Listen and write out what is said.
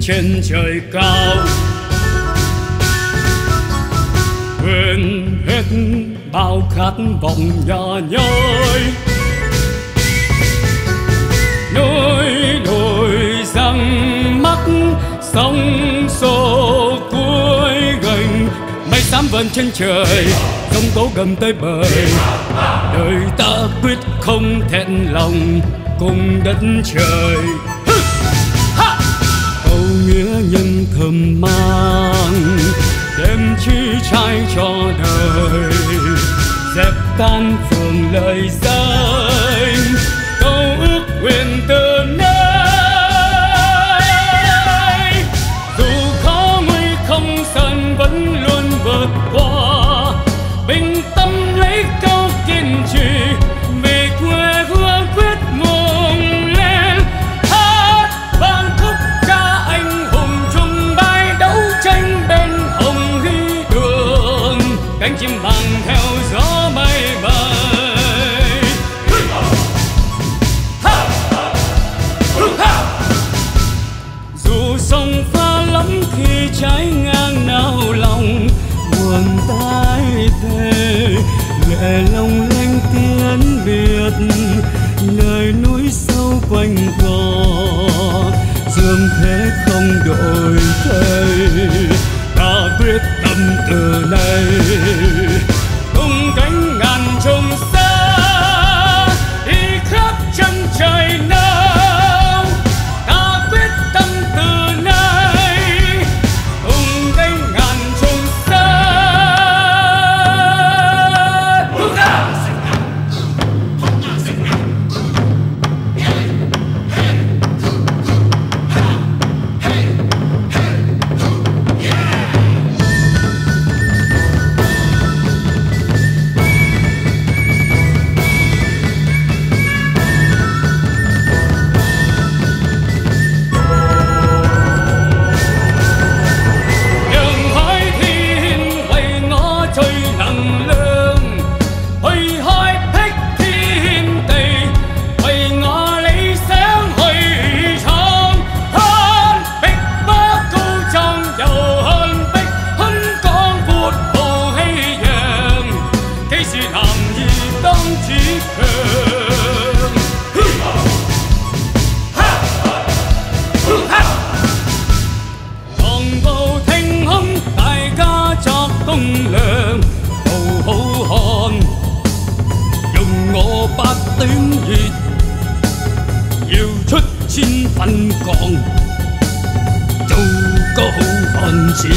trên trời cao. Quên hết bao khát vọng nhỏ nhoi nỗi đôi răng mắt sông xô cuối gành. Mây xám vần trên trời sông tố gầm tới bờ đời ta quyết không thẹn lòng cùng đất trời nghĩa nhân thầm mang. Đem chi trai cho đời dẹp tan phường lời danh cánh chim vàng theo gió bay bay dù sông pha lắm khi trái ngang nao lòng, buồn tái thề lệ lòng lanh tiếng biệt, nơi núi sâu quanh co dương thế không đổi thay, ta quyết tâm từ nay. 短月，要出千分钢，做个好汉子。